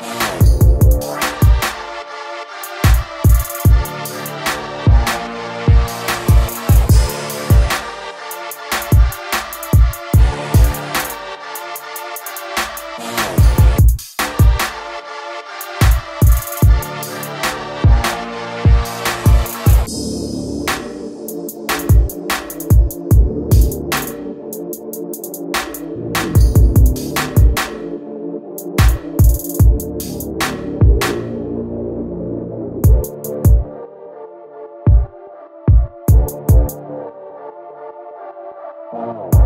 Bye. Wow.